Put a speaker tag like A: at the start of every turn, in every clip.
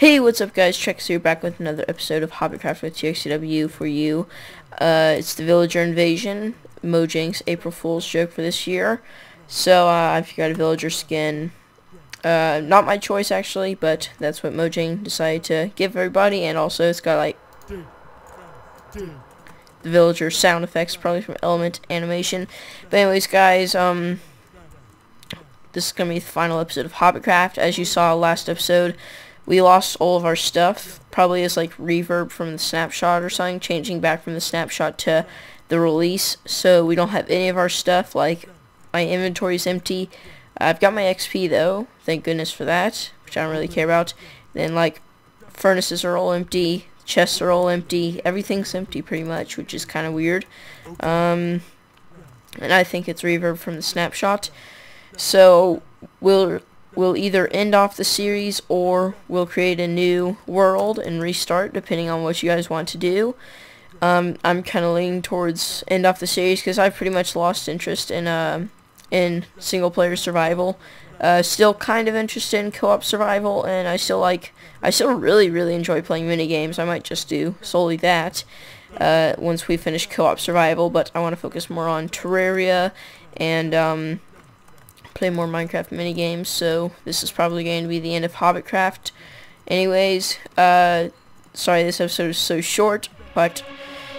A: what's up guys, Check here back with another episode of Hobbitcraft with Trexcw for you. Uh, it's the Villager Invasion, Mojang's April Fool's joke for this year. So, uh, I've got a villager skin. Uh, not my choice actually, but that's what Mojang decided to give everybody, and also it's got like the villager sound effects probably from Element Animation. But anyways guys, um, this is going to be the final episode of Hobbitcraft. As you saw last episode, we lost all of our stuff. Probably as like reverb from the snapshot or something, changing back from the snapshot to the release. So we don't have any of our stuff. Like my inventory is empty. I've got my XP though. Thank goodness for that, which I don't really care about. Then like furnaces are all empty. Chests are all empty. Everything's empty pretty much, which is kind of weird. Um, and I think it's reverb from the snapshot. So we'll we'll either end off the series or we'll create a new world and restart depending on what you guys want to do. Um, I'm kind of leaning towards end off the series because I've pretty much lost interest in uh, in single player survival. Uh, still kind of interested in co-op survival, and I still like, I still really, really enjoy playing mini games. I might just do solely that uh, once we finish co-op survival, but I want to focus more on Terraria and um, play more Minecraft mini games. So this is probably going to be the end of Hobbitcraft. Anyways, uh, sorry this episode is so short, but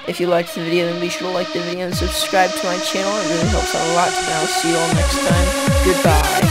A: if you liked the video, then be sure to like the video and subscribe to my channel. It really helps out a lot. And I'll see you all next time. Goodbye.